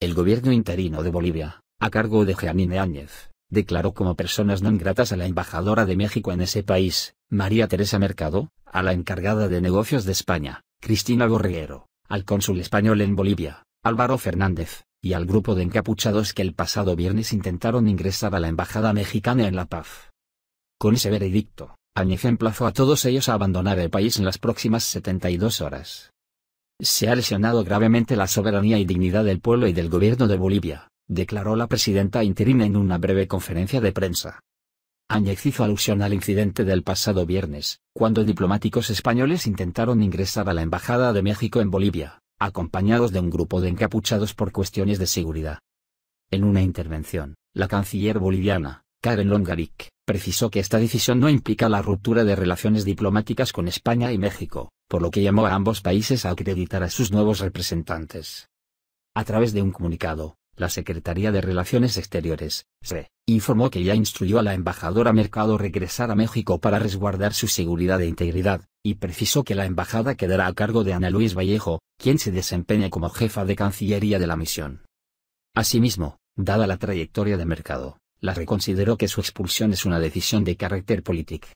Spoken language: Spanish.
el gobierno interino de Bolivia, a cargo de Jeanine Áñez, declaró como personas no gratas a la embajadora de México en ese país, María Teresa Mercado, a la encargada de negocios de España, Cristina Gorriguero, al cónsul español en Bolivia, Álvaro Fernández, y al grupo de encapuchados que el pasado viernes intentaron ingresar a la embajada mexicana en La Paz. Con ese veredicto, Áñez emplazó a todos ellos a abandonar el país en las próximas 72 horas. Se ha lesionado gravemente la soberanía y dignidad del pueblo y del gobierno de Bolivia, declaró la presidenta interina en una breve conferencia de prensa. Áñez hizo alusión al incidente del pasado viernes, cuando diplomáticos españoles intentaron ingresar a la Embajada de México en Bolivia, acompañados de un grupo de encapuchados por cuestiones de seguridad. En una intervención, la canciller boliviana, Karen Longaric, precisó que esta decisión no implica la ruptura de relaciones diplomáticas con España y México, por lo que llamó a ambos países a acreditar a sus nuevos representantes. A través de un comunicado, la Secretaría de Relaciones Exteriores, SE, informó que ya instruyó a la embajadora Mercado regresar a México para resguardar su seguridad e integridad, y precisó que la embajada quedará a cargo de Ana Luis Vallejo, quien se desempeña como jefa de Cancillería de la misión. Asimismo, dada la trayectoria de Mercado, la reconsideró que su expulsión es una decisión de carácter político,